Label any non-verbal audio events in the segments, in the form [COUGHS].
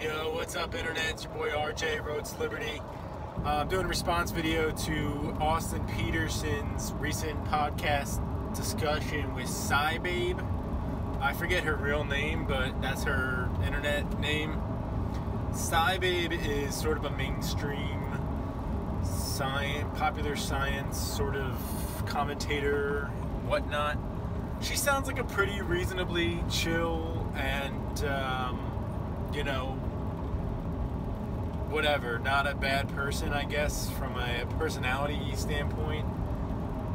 Yo, what's up, Internet? It's your boy RJ, Roads Liberty. Uh, I'm doing a response video to Austin Petersen's recent podcast discussion with SciBabe. I forget her real name, but that's her internet name. SciBabe is sort of a mainstream science, popular science sort of commentator, whatnot. She sounds like a pretty reasonably chill and, um, you know, whatever, not a bad person, I guess, from a personality standpoint.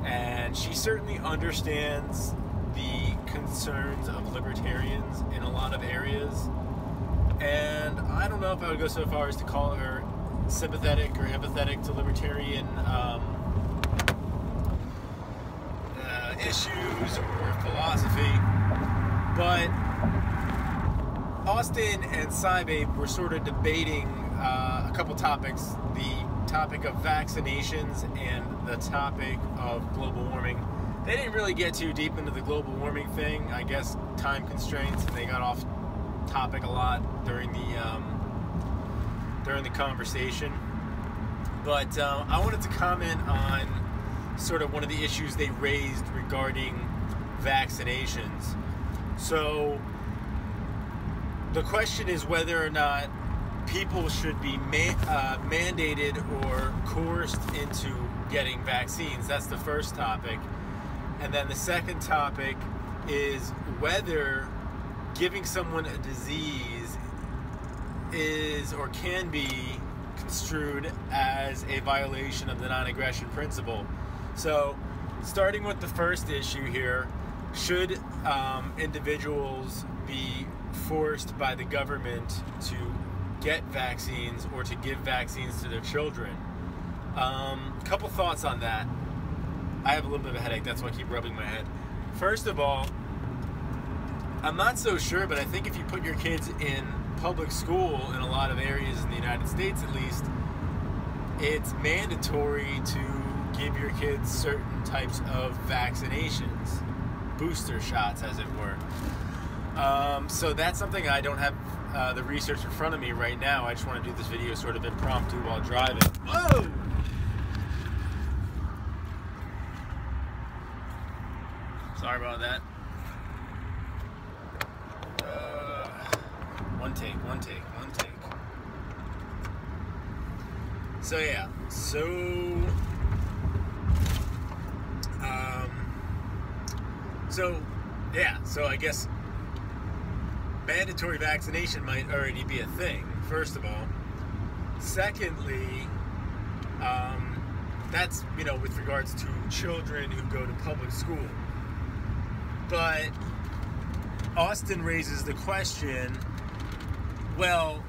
And she certainly understands the concerns of libertarians in a lot of areas. And I don't know if I would go so far as to call her sympathetic or empathetic to libertarian um, uh, issues or philosophy. But Austin and SciBabe were sort of debating uh, a couple topics the topic of vaccinations and the topic of global warming. They didn't really get too deep into the global warming thing, I guess time constraints, and they got off topic a lot during the um, during the conversation. But uh, I wanted to comment on sort of one of the issues they raised regarding vaccinations. So the question is whether or not people should be ma- uh, mandated or coerced into getting vaccines. That's the first topic. And then the second topic is whether giving someone a disease is or can be construed as a violation of the non aggression principle. So, starting with the first issue here, should um, individuals be forced by the government to get vaccines or to give vaccines to their children? A um, couple thoughts on that. I have a little bit of a headache, that's why I keep rubbing my head. First of all, I'm not so sure, but I think if you put your kids in public school in a lot of areas in the United States, at least, it's mandatory to give your kids certain types of vaccinations, booster shots, as it were. Um, so that's something I don't have uh, the research in front of me right now. I just want to do this video sort of impromptu while driving. Whoa! Sorry about that. One take, one take, one take. So yeah, so um, so yeah, so I guess mandatory vaccination might already be a thing. First of all, secondly, um, that's you know with regards to children who go to public school, but Austin raises the question well,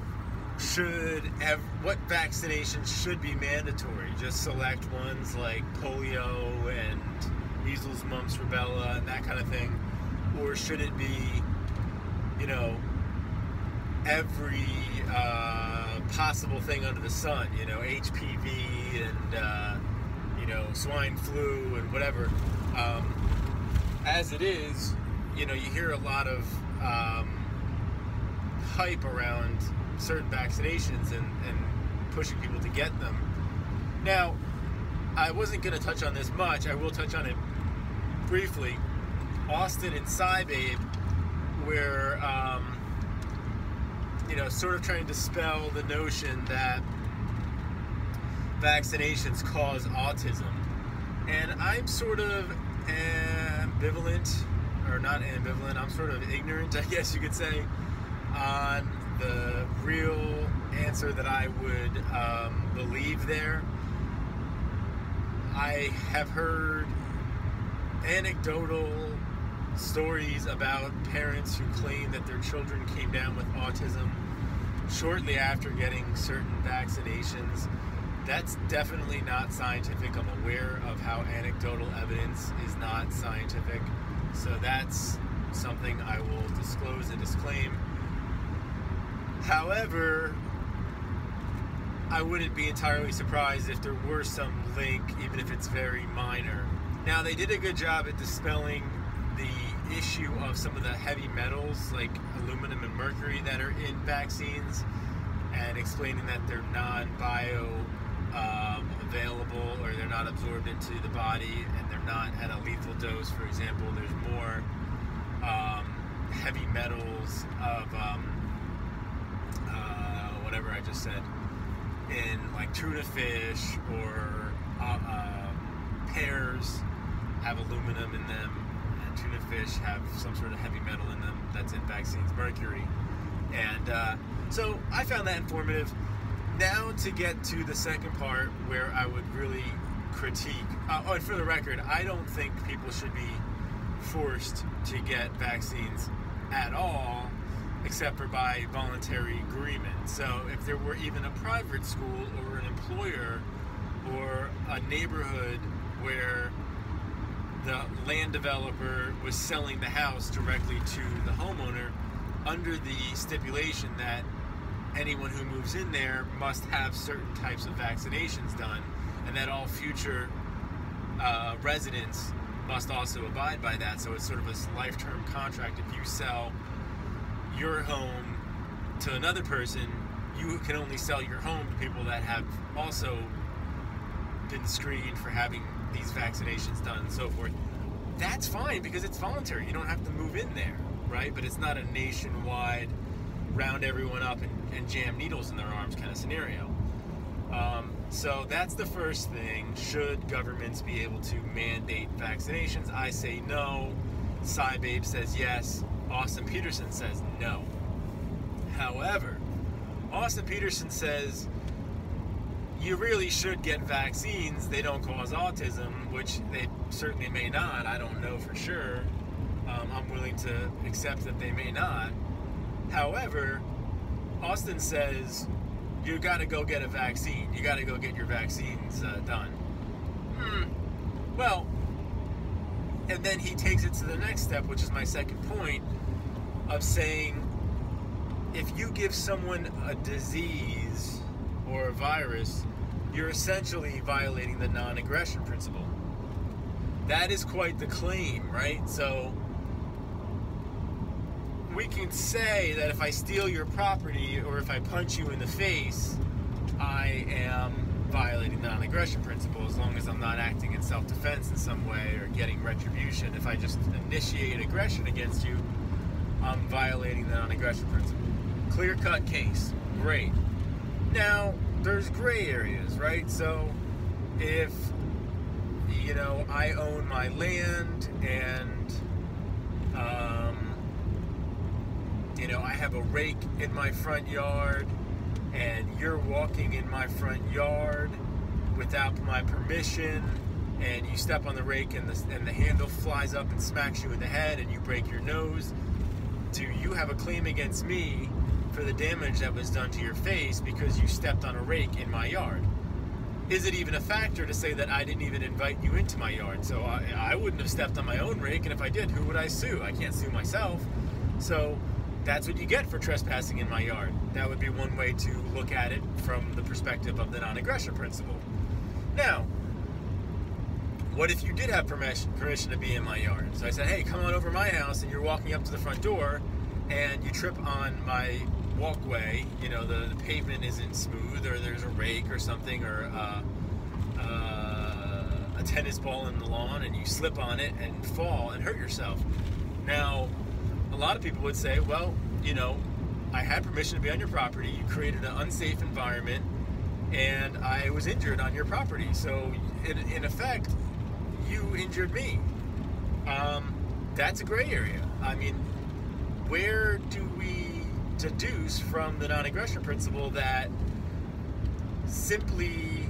should have what vaccinations should be mandatory? Just select ones like polio and measles, mumps, rubella, and that kind of thing, or should it be, you know, every uh, possible thing under the sun? You know, HPV and uh, you know swine flu and whatever. Um, as it is, you know, you hear a lot of um, hype around certain vaccinations and, and pushing people to get them. Now, I wasn't going to touch on this much. I will touch on it briefly. Austin and SciBabe, where um, you know, sort of trying to dispel the notion that vaccinations cause autism, and I'm sort of ambivalent, or not ambivalent. I'm sort of ignorant, [LAUGHS] I guess you could say on the real answer that I would um, believe there. I have heard anecdotal stories about parents who claim that their children came down with autism shortly after getting certain vaccinations. That's definitely not scientific. I'm aware of how anecdotal evidence is not scientific. So that's something I will disclose and disclaim. However, I wouldn't be entirely surprised if there were some link, even if it's very minor. Now, they did a good job at dispelling the issue of some of the heavy metals like aluminum and mercury that are in vaccines. and explaining that they're non-bio um, available or they're not absorbed into the body and they're not at a lethal dose. For example, there's more um, heavy metals of um, uh, whatever I just said in like tuna fish or uh, uh, pears have aluminum in them, tuna fish have some sort of heavy metal in them that's in vaccines, mercury. And uh, so I found that informative. Now to get to the second part where I would really critique. Uh, oh, and for the record, I don't think people should be forced to get vaccines at all except for by voluntary agreement. So if there were even a private school or an employer or a neighborhood where the land developer was selling the house directly to the homeowner under the stipulation that anyone who moves in there must have certain types of vaccinations done and that all future uh, residents must also abide by that. So it's sort of a life term contract. If you sell your home to another person, you can only sell your home to people that have also been screened for having these vaccinations done and so forth. That's fine because it's voluntary. You don't have to move in there, right? But it's not a nationwide round everyone up and, and jam needles in their arms kind of scenario. Um, so that's the first thing. Should governments be able to mandate vaccinations? I say no. SciBabe says yes. Austin Petersen says no. However, Austin Petersen says you really should get vaccines. They don't cause autism, which they certainly may not. I don't know for sure. Um, I'm willing to accept that they may not. However, Austin says you got to go get a vaccine. You got to go get your vaccines uh, done. Hmm. Well, and then he takes it to the next step, which is my second point of saying if you give someone a disease or a virus, you're essentially violating the non aggression principle. That is quite the claim, right? So we can say that if I steal your property or if I punch you in the face, I am violating the non aggression principle as long as I'm not acting in self defense in some way or getting retribution. If I just initiate aggression against you, I'm violating the non aggression principle. Clear cut case. Great. Now, there's gray areas, right? So, if, you know, I own my land and, um, you know, I have a rake in my front yard and you're walking in my front yard without my permission and you step on the rake and the, and the handle flies up and smacks you in the head and you break your nose do you have a claim against me for the damage that was done to your face because you stepped on a rake in my yard is it even a factor to say that I didn't even invite you into my yard? So I, I wouldn't have stepped on my own rake, and if I did, who would I sue? I can't sue myself. So that's what you get for trespassing in my yard. That would be one way to look at it from the perspective of the non aggression principle. Now, what if you did have permission, permission to be in my yard? So I said, hey, come on over my house, and you're walking up to the front door, and you trip on my walkway. You know, the, the pavement isn't smooth, or there's a rake or something, or uh, uh, a tennis ball in the lawn, and you slip on it and fall and hurt yourself. Now, a lot of people would say, well, you know, I had permission to be on your property. You created an unsafe environment, and I was injured on your property. So, in, in effect, you injured me. Um, that's a gray area. I mean, where do we deduce from the non aggression principle that simply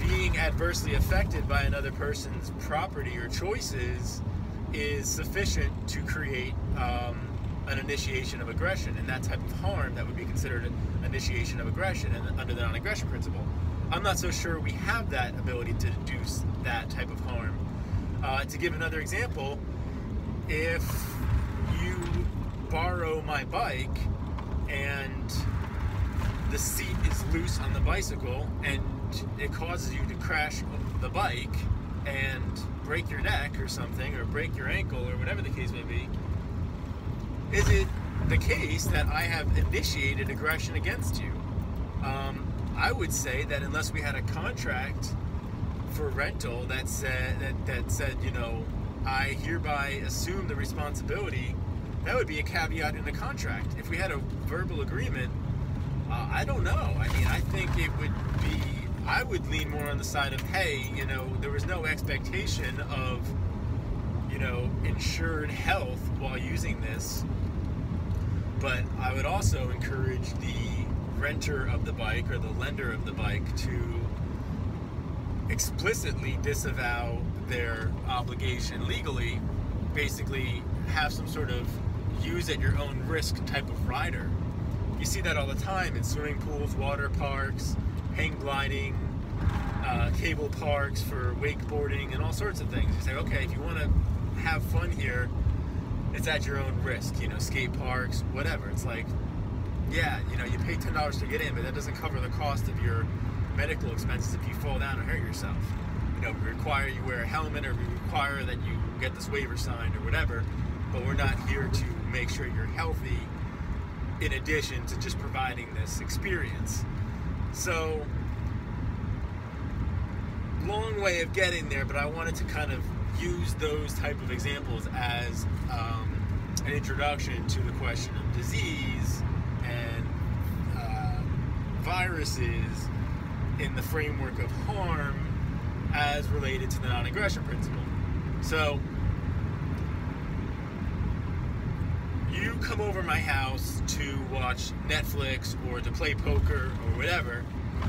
being adversely affected by another person's property or choices is sufficient to create um, an initiation of aggression and that type of harm that would be considered an initiation of aggression and under the non-aggression principle. I'm not so sure we have that ability to deduce that type of harm. Uh, to give another example, if borrow my bike and the seat is loose on the bicycle and it causes you to crash the bike and break your neck or something, or break your ankle, or whatever the case may be, is it the case that I have initiated aggression against you. Um, I would say that unless we had a contract for rental that said that, that said, you know, I hereby assume the responsibility, that would be a caveat in the contract. If we had a verbal agreement, uh, I don't know. I mean, I think it would be. I would lean more on the side of, hey, you know, there was no expectation of, you know, insured health while using this. But I would also encourage the renter of the bike or the lender of the bike to explicitly disavow their obligation legally, basically have some sort of use at your own risk type of rider. You see that all the time in swimming pools, water parks, hang gliding, uh, cable parks for wakeboarding, and all sorts of things. You say, okay, if you want to have fun here, it's at your own risk. You know, skate parks, whatever. It's like, yeah, you know, you pay ten dollars to get in, but that doesn't cover the cost of your medical expenses if you fall down and hurt yourself. You know, we require you wear a helmet, or we require that you get this waiver signed, or whatever. But we're not here to make sure you're healthy. In addition to just providing this experience, so long way of getting there. But I wanted to kind of use those type of examples as um, an introduction to the question of disease and uh, viruses in the framework of harm as related to the non-aggression principle. So you come over my house to watch Netflix or to play poker or whatever,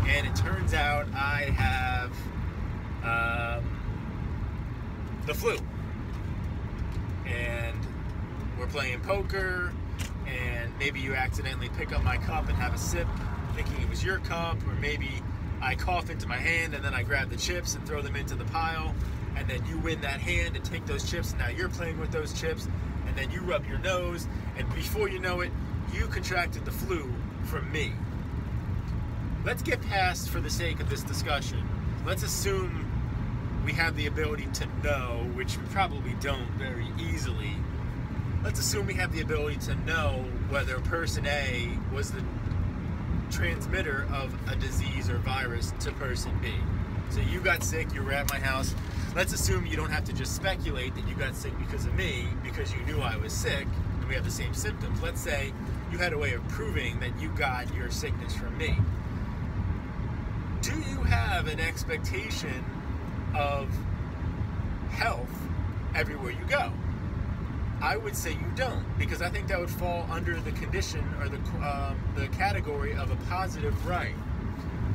and it turns out I have um, the flu. And we're playing poker, and maybe you accidentally pick up my cup and have a sip thinking it was your cup, or maybe I cough into my hand and then I grab the chips and throw them into the pile, and then you win that hand and take those chips, and now you're playing with those chips, and then you rub your nose, and before you know it, you contracted the flu from me. Let's get past, for the sake of this discussion, let's assume we have the ability to know, which we probably don't very easily. Let's assume we have the ability to know whether person A was the transmitter of a disease or virus to person B. So you got sick, you were at my house. Let's assume you don't have to just speculate that you got sick because of me, because you knew I was sick and we have the same symptoms. Let's say you had a way of proving that you got your sickness from me. Do you have an expectation of health everywhere you go? I would say you don't, because I think that would fall under the condition or the um, the category of a positive right.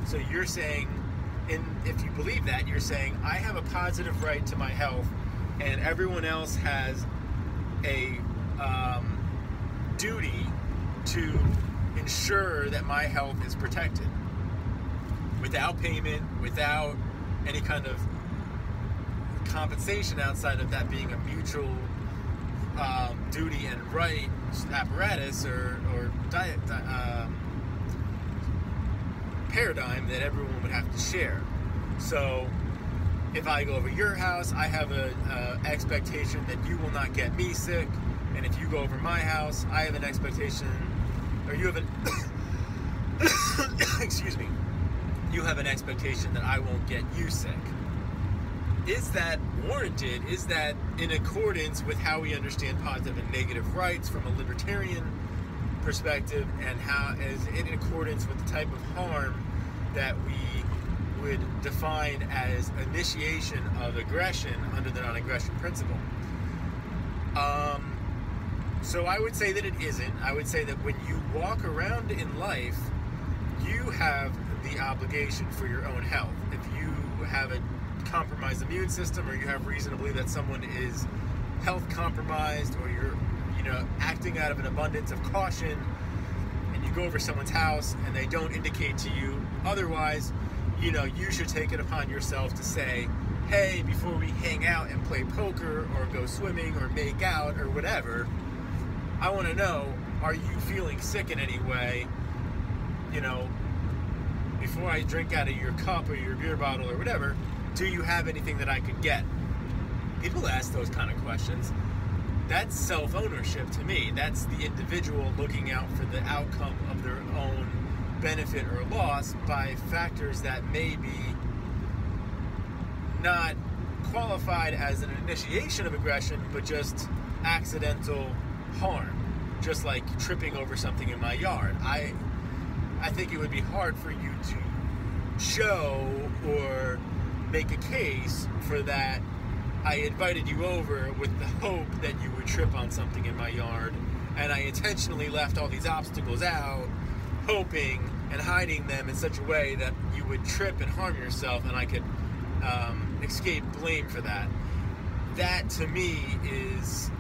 So you're saying, in if you believe that, you're saying I have a positive right to my health, and everyone else has a um, duty to ensure that my health is protected. Without payment, without any kind of compensation outside of that being a mutual um, duty and right apparatus or, or diet, um, paradigm that everyone would have to share. So if I go over your house, I have an expectation that you will not get me sick. And if you go over my house, I have an expectation, or you have an, [COUGHS] excuse me, you have an expectation that I won't get you sick is that warranted? Is that in accordance with how we understand positive and negative rights from a libertarian perspective, and how is it in accordance with the type of harm that we would define as initiation of aggression under the non-aggression principle? Um, so I would say that it isn't. I would say that when you walk around in life, you have the obligation for your own health. If you have a compromised immune system or you have reason to believe that someone is health compromised or you're you know acting out of an abundance of caution and you go over someone's house and they don't indicate to you otherwise you know you should take it upon yourself to say hey before we hang out and play poker or go swimming or make out or whatever i want to know are you feeling sick in any way you know before i drink out of your cup or your beer bottle or whatever do you have anything that I could get? People ask those kind of questions. That's self ownership to me. That's the individual looking out for the outcome of their own benefit or loss by factors that may be not qualified as an initiation of aggression, but just accidental harm, just like tripping over something in my yard. I, I think it would be hard for you to show or make a case for that. I invited you over with the hope that you would trip on something in my yard, and I intentionally left all these obstacles out, hoping and hiding them in such a way that you would trip and harm yourself, and I could um, escape blame for that. That to me is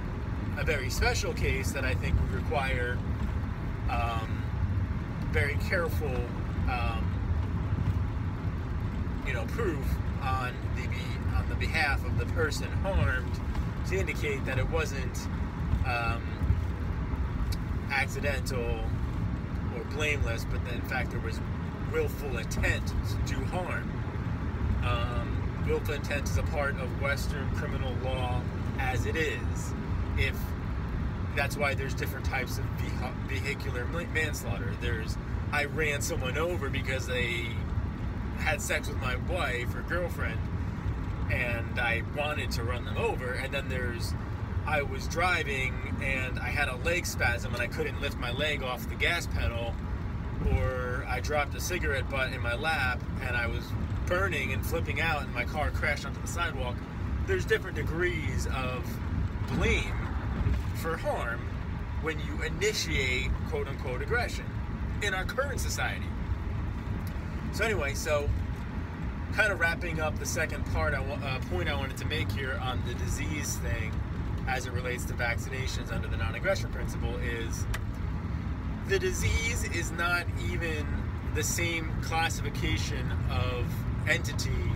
a very special case that I think would require um, very careful, um, you know, proof on the on the behalf of the person harmed to indicate that it wasn't um, accidental or blameless, but that in fact there was willful intent to do harm. Um, willful intent is a part of Western criminal law as it is. If that's why there's different types of vehicular manslaughter. There's I ran someone over because they had sex with my wife or girlfriend and I wanted to run them over. And then there's I was driving and I had a leg spasm and I couldn't lift my leg off the gas pedal, or I dropped a cigarette butt in my lap and I was burning and flipping out and my car crashed onto the sidewalk. There's different degrees of blame for harm when you initiate quote unquote aggression in our current society. So, anyway, so kind of wrapping up the second part, uh, point I wanted to make here on the disease thing as it relates to vaccinations under the non aggression principle is the disease is not even the same classification of entity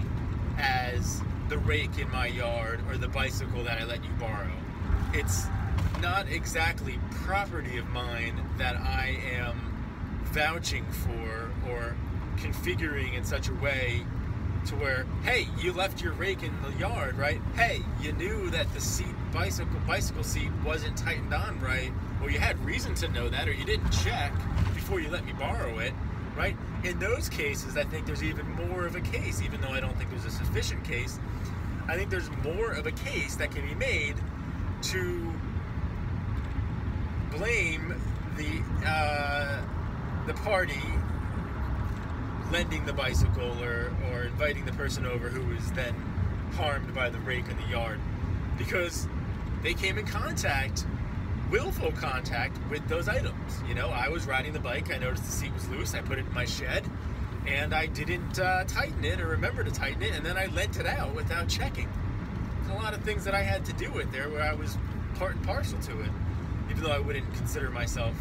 as the rake in my yard or the bicycle that I let you borrow. It's not exactly property of mine that I am vouching for or configuring in such a way to where, hey, you left your rake in the yard, right? Hey, you knew that the seat bicycle bicycle seat wasn't tightened on right, or you had reason to know that, or you didn't check before you let me borrow it, right? In those cases, I think there's even more of a case, even though I don't think there's a sufficient case. I think there's more of a case that can be made to blame the uh, the party lending the bicycle or, or inviting the person over who was then harmed by the rake in the yard. Because they came in contact willful contact with those items. You know i was riding the bike i noticed the seat was loose i put it in my shed and i didn't uh, tighten it or remember to tighten it and then i lent it out without checking. There's a lot of things that i had to do with there where i was part and parcel to it. Even though I wouldn't consider myself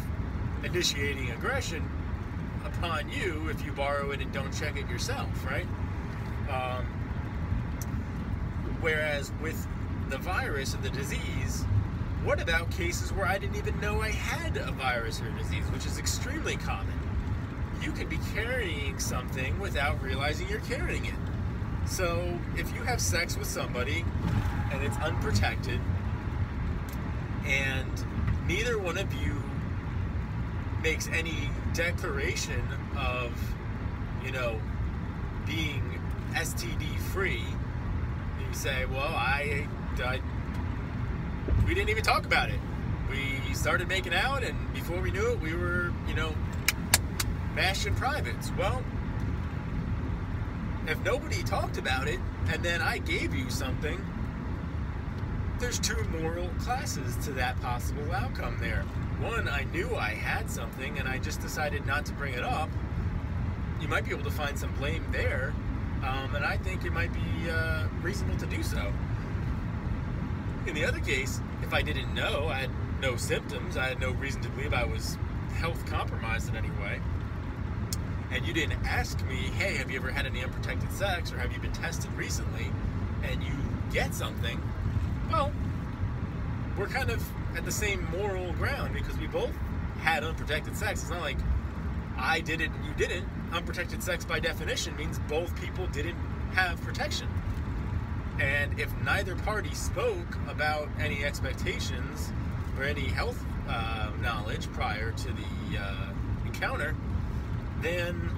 initiating aggression upon you if you borrow it and don't check it yourself, right? Um, whereas with the virus and the disease, what about cases where I didn't even know I had a virus or a disease, which is extremely common? You can be carrying something without realizing you're carrying it. So if you have sex with somebody and it's unprotected, and neither one of you makes any declaration of, you know, being STD free. You say, well, I, I, we didn't even talk about it. We started making out, and before we knew it, we were, you know, mashing privates. Well, if nobody talked about it, and then I gave you something, there's two moral classes to that possible outcome there. One, I knew I had something and I just decided not to bring it up. You might be able to find some blame there, um, and I think it might be uh, reasonable to do so. In the other case, if I didn't know, I had no symptoms, I had no reason to believe I was health compromised in any way, and you didn't ask me, hey, have you ever had any unprotected sex or have you been tested recently, and you get something, well, we're kind of at the same moral ground because we both had unprotected sex. It's not like I did it and you didn't. Unprotected sex, by definition, means both people didn't have protection. And if neither party spoke about any expectations or any health uh, knowledge prior to the uh, encounter, then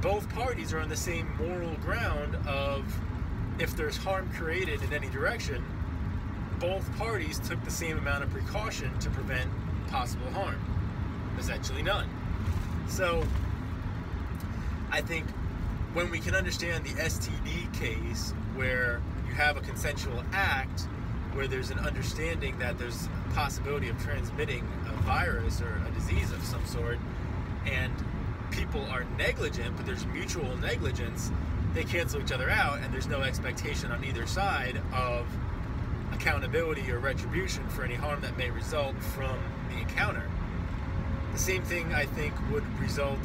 both parties are on the same moral ground of if there's harm created in any direction, both parties took the same amount of precaution to prevent possible harm. Essentially none. So I think when we can understand the STD case where you have a consensual act where there's an understanding that there's a possibility of transmitting a virus or a disease of some sort and people are negligent but there's mutual negligence they cancel each other out and there's no expectation on either side of accountability or retribution for any harm that may result from the encounter the same thing I think would result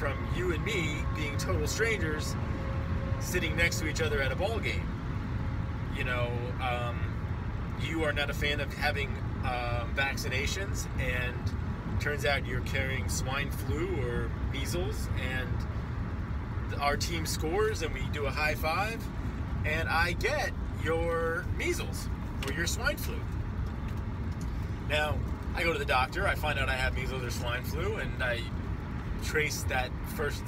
from you and me being total strangers sitting next to each other at a ball game. You know, um, you are not a fan of having uh, vaccinations, and turns out you're carrying swine flu or measles, and our team scores, and we do a high five, and I get your measles or your swine flu. Now, I go to the doctor, I find out I have measles or swine flu, and I trace that first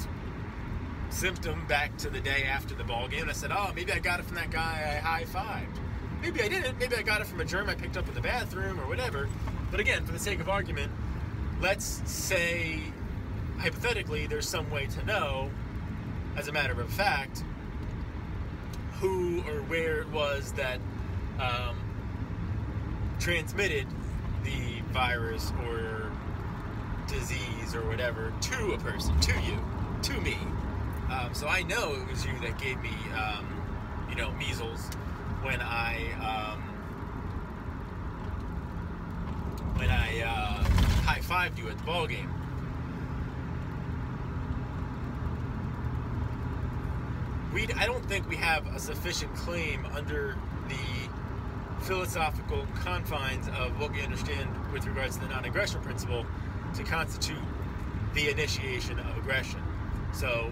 symptom back to the day after the ball game. And I said, "Oh, maybe I got it from that guy I high fived. Maybe I didn't. Maybe I got it from a germ I picked up in the bathroom or whatever." But again, for the sake of argument, let's say hypothetically there's some way to know, as a matter of fact, who or where it was that um, transmitted the virus or disease or whatever to a person, to you, to me. Um, so I know it was you that gave me, um, you know, measles when I um, when I uh, high fived you at the ball game. We, I don't think we have a sufficient claim under the philosophical confines of what we understand with regards to the non-aggression principle to constitute the initiation of aggression. So,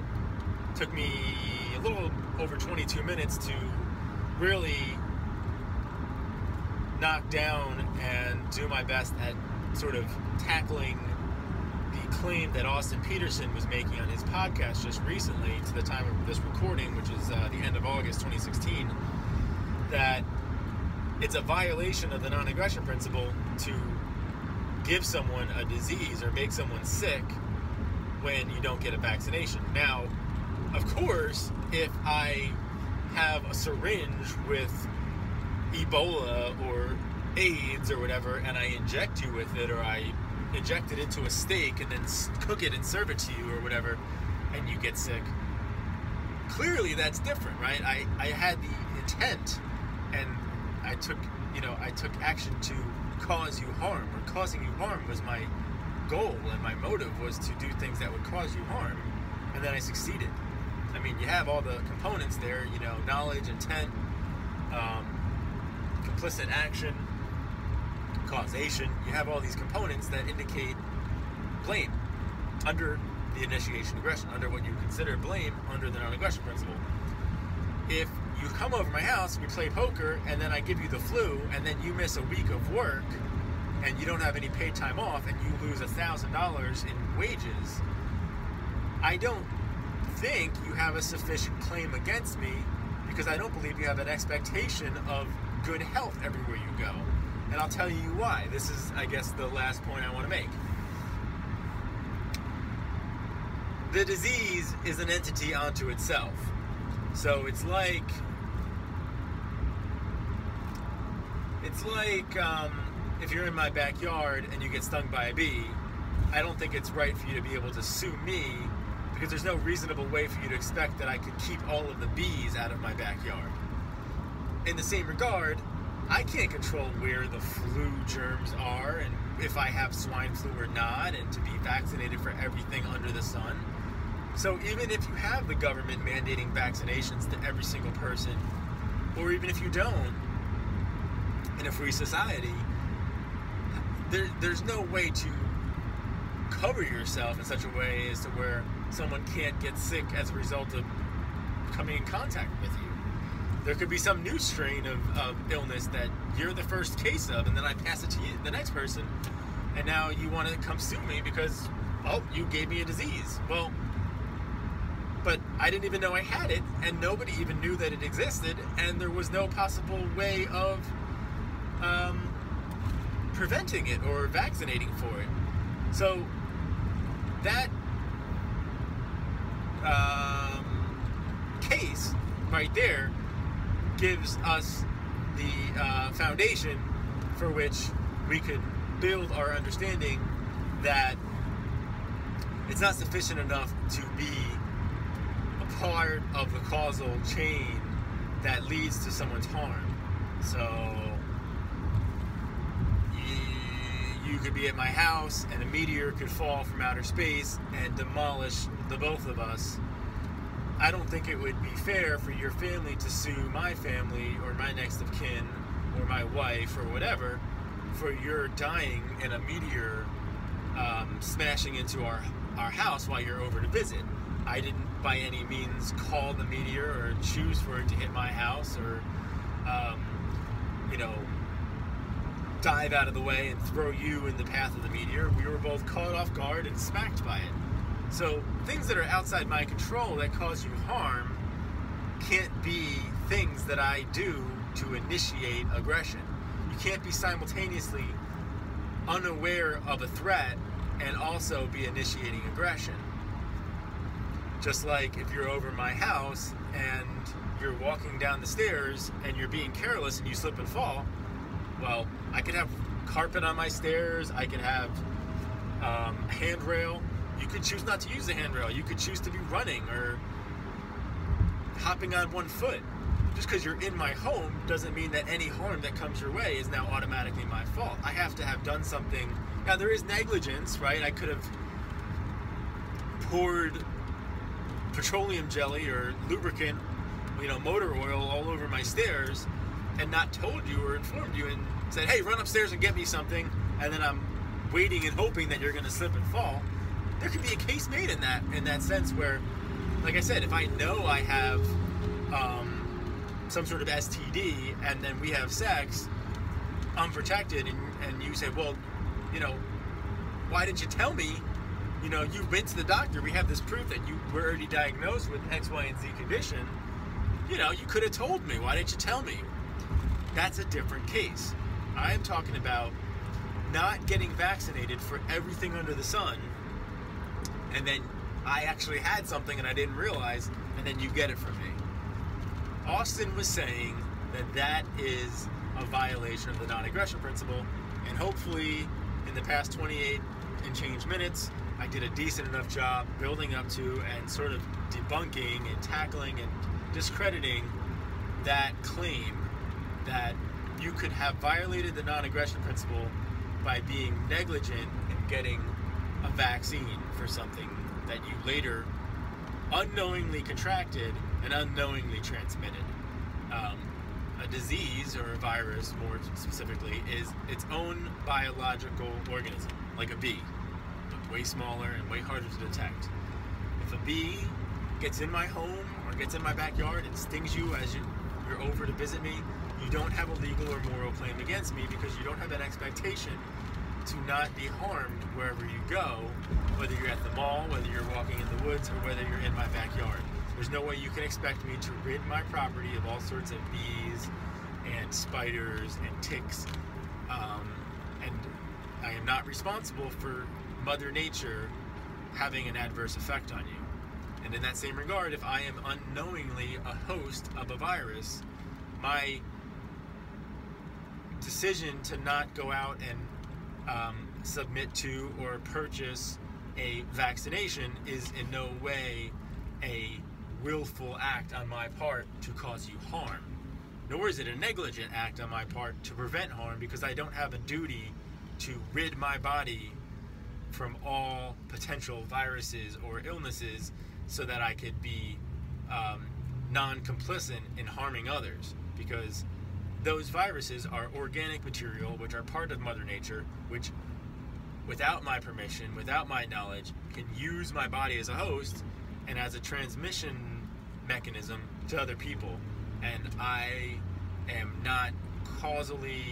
it took me a little over 22 minutes to really knock down and do my best at sort of tackling claim that Austin Petersen was making on his podcast just recently to the time of this recording, which is uh, the end of August 2016, that it's a violation of the non aggression principle to give someone a disease or make someone sick when you don't get a vaccination. Now, of course, if I have a syringe with Ebola or AIDS or whatever, and I inject you with it, or I inject it into a steak and then cook it and serve it to you or whatever, and you get sick, clearly that's different, right? I, I had the intent and I took, you know, I took action to cause you harm, or causing you harm was my goal and my motive was to do things that would cause you harm, and then I succeeded. I mean, you have all the components there, you know, knowledge, intent, um, complicit action, causation. You have all these components that indicate blame under the initiation aggression, under what you consider blame under the non-aggression principle. If you come over my house, we play poker, and then I give you the flu, and then you miss a week of work, and you don't have any paid time off, and you lose a thousand dollars in wages, I don't think you have a sufficient claim against me because I don't believe you have an expectation of good health everywhere you go. And I'll tell you why. This is, I guess, the last point I want to make. The disease is an entity unto itself. So it's like it's like um, if you're in my backyard and you get stung by a bee. I don't think it's right for you to be able to sue me because there's no reasonable way for you to expect that I could keep all of the bees out of my backyard. In the same regard, I can't control where the flu germs are and if I have swine flu or not, and to be vaccinated for everything under the sun. So even if you have the government mandating vaccinations to every single person, or even if you don't, in a free society, there, there's no way to cover yourself in such a way as to where someone can't get sick as a result of coming in contact with you. There could be some new strain of, of illness that you're the first case of, and then I pass it to you, the next person, and now you want to come sue me because, oh, you gave me a disease. Well, but I didn't even know I had it, and nobody even knew that it existed, and there was no possible way of um, preventing it or vaccinating for it. So that um, case right there gives us the uh, foundation for which we could build our understanding that it's not sufficient enough to be a part of the causal chain that leads to someone's harm. So you, could be at my house and a meteor could fall from outer space and demolish the both of us. I don't think it would be fair for your family to sue my family or my next of kin or my wife or whatever for your dying in a meteor um, smashing into our our house while you're over to visit. I didn't by any means call the meteor or choose for it to hit my house or, um, you know, dive out of the way and throw you in the path of the meteor. We were both caught off guard and smacked by it. So things that are outside my control that cause you harm can't be things that I do to initiate aggression. You can't be simultaneously unaware of a threat and also be initiating aggression. Just like if you're over my house and you're walking down the stairs and you're being careless and you slip and fall, well, I could have carpet on my stairs, I could have um, handrail. You could choose not to use the handrail. You could choose to be running or hopping on one foot. Just because you're in my home doesn't mean that any harm that comes your way is now automatically my fault. I have to have done something. Now, there is negligence, right? I could have poured petroleum jelly or lubricant, you know, motor oil all over my stairs and not told you or informed you and said, hey, run upstairs and get me something. And then I'm waiting and hoping that you're going to slip and fall. There could be a case made in that in that sense where, like I said, if I know I have um, some sort of STD and then we have sex unprotected, and, and you say, well, you know, why didn't you tell me you know, you went to the doctor. We have this proof that you were already diagnosed with X, Y, and Z condition. You know, you could have told me. Why didn't you tell me? That's a different case. I am talking about not getting vaccinated for everything under the sun, and then I actually had something and I didn't realize, and then you get it from me. Austin was saying that that is a violation of the non aggression principle, and hopefully, in the past 28 and change minutes, I did a decent enough job building up to and sort of debunking and tackling and discrediting that claim that you could have violated the non aggression principle by being negligent in getting a vaccine for something that you later unknowingly contracted and unknowingly transmitted. Um, a disease or a virus, more specifically, is its own biological organism, like a bee but way smaller and way harder to detect. If a bee gets in my home or gets in my backyard and stings you as you, you're over to visit me, you don't have a legal or moral claim against me because you don't have an expectation to not be harmed wherever you go, whether you're at the mall, whether you're walking in the woods, or whether you're in my backyard. There's no way you can expect me to rid my property of all sorts of bees and spiders and ticks. Um, and I am not responsible for Mother Nature having an adverse effect on you. And in that same regard, if I am unknowingly a host of a virus, my decision to not go out and um, submit to or purchase a vaccination is in no way a willful act on my part to cause you harm. Nor is it a negligent act on my part to prevent harm because I don't have a duty to rid my body from all potential viruses or illnesses so that I could be um, non complicit in harming others. Because those viruses are organic material, which are part of Mother Nature, which without my permission, without my knowledge, can use my body as a host and as a transmission mechanism to other people. and I am not causally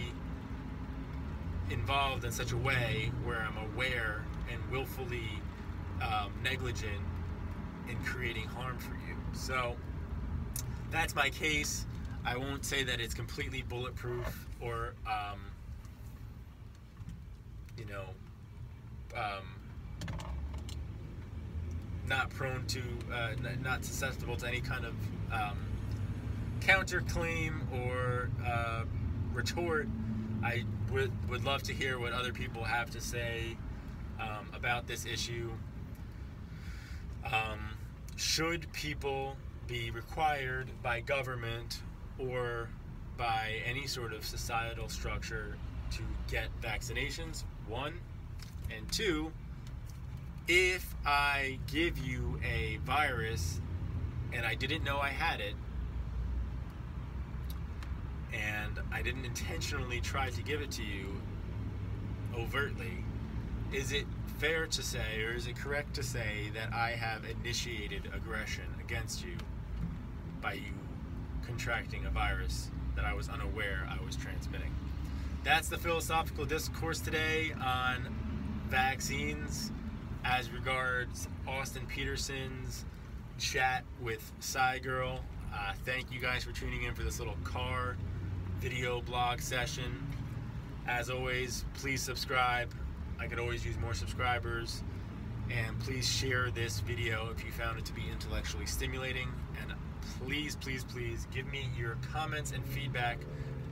involved in such a way where I'm aware and willfully um, negligent in creating harm for you. So that's my case. I won't say that it's completely bulletproof or, um, you know, um, not prone to, uh, not susceptible to any kind of um, counterclaim or uh, retort. I would, would love to hear what other people have to say um, about this issue. Um, should people be required by government or by any sort of societal structure to get vaccinations? One. And two, if I give you a virus and I didn't know I had it, and I didn't intentionally try to give it to you overtly, is it fair to say, or is it correct to say, that I have initiated aggression against you by you contracting a virus that I was unaware I was transmitting? That's the philosophical discourse today on vaccines as regards Austin Petersen's chat with Psy Girl. Uh, thank you guys for tuning in for this little car video blog session. As always, please subscribe. I could always use more subscribers. And please share this video if you found it to be intellectually stimulating. And please, please, please give me your comments and feedback.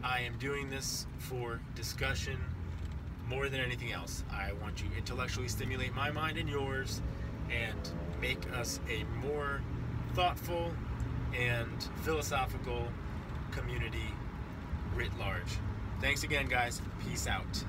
I am doing this for discussion more than anything else. I want to intellectually stimulate my mind and yours and make us a more thoughtful and philosophical community writ large. Thanks again, guys. Peace out.